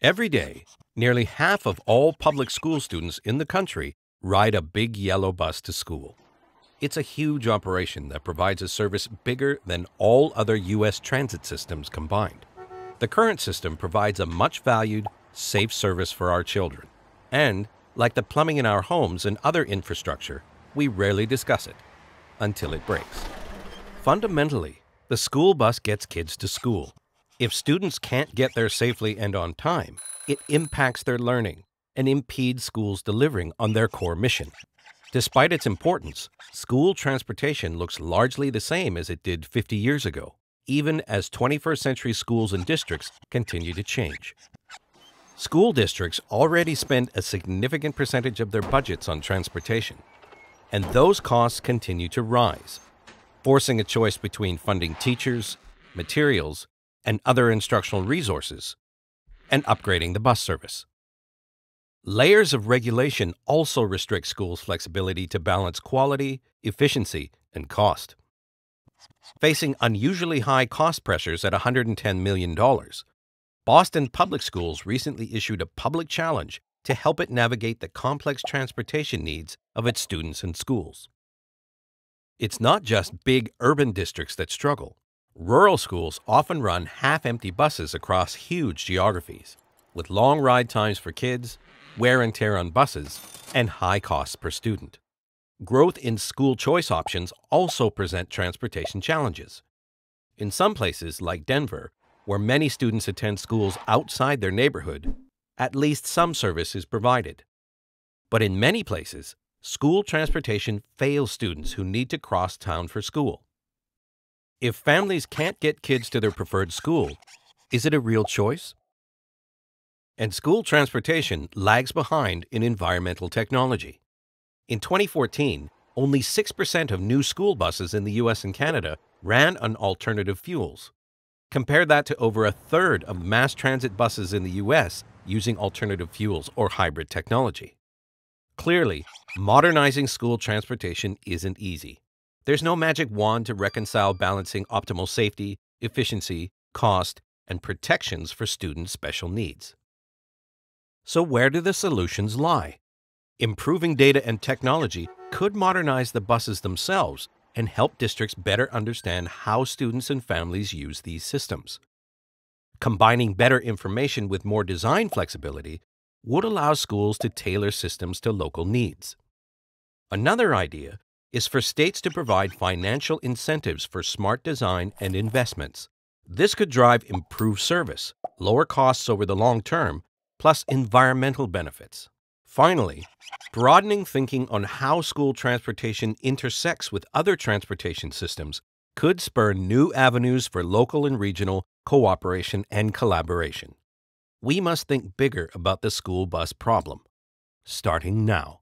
Every day, nearly half of all public school students in the country ride a big yellow bus to school. It's a huge operation that provides a service bigger than all other U.S. transit systems combined. The current system provides a much valued, safe service for our children. And, like the plumbing in our homes and other infrastructure, we rarely discuss it until it breaks. Fundamentally, the school bus gets kids to school. If students can't get there safely and on time, it impacts their learning and impedes schools delivering on their core mission. Despite its importance, school transportation looks largely the same as it did 50 years ago, even as 21st century schools and districts continue to change. School districts already spend a significant percentage of their budgets on transportation, and those costs continue to rise, forcing a choice between funding teachers, materials, and other instructional resources, and upgrading the bus service. Layers of regulation also restrict schools' flexibility to balance quality, efficiency, and cost. Facing unusually high cost pressures at $110 million, Boston Public Schools recently issued a public challenge to help it navigate the complex transportation needs of its students and schools. It's not just big urban districts that struggle. Rural schools often run half empty buses across huge geographies, with long ride times for kids wear and tear on buses, and high costs per student. Growth in school choice options also present transportation challenges. In some places, like Denver, where many students attend schools outside their neighborhood, at least some service is provided. But in many places, school transportation fails students who need to cross town for school. If families can't get kids to their preferred school, is it a real choice? and school transportation lags behind in environmental technology. In 2014, only 6% of new school buses in the US and Canada ran on alternative fuels. Compare that to over a third of mass transit buses in the US using alternative fuels or hybrid technology. Clearly, modernizing school transportation isn't easy. There's no magic wand to reconcile balancing optimal safety, efficiency, cost, and protections for students' special needs. So, where do the solutions lie? Improving data and technology could modernize the buses themselves and help districts better understand how students and families use these systems. Combining better information with more design flexibility would allow schools to tailor systems to local needs. Another idea is for states to provide financial incentives for smart design and investments. This could drive improved service, lower costs over the long term, plus environmental benefits. Finally, broadening thinking on how school transportation intersects with other transportation systems could spur new avenues for local and regional cooperation and collaboration. We must think bigger about the school bus problem, starting now.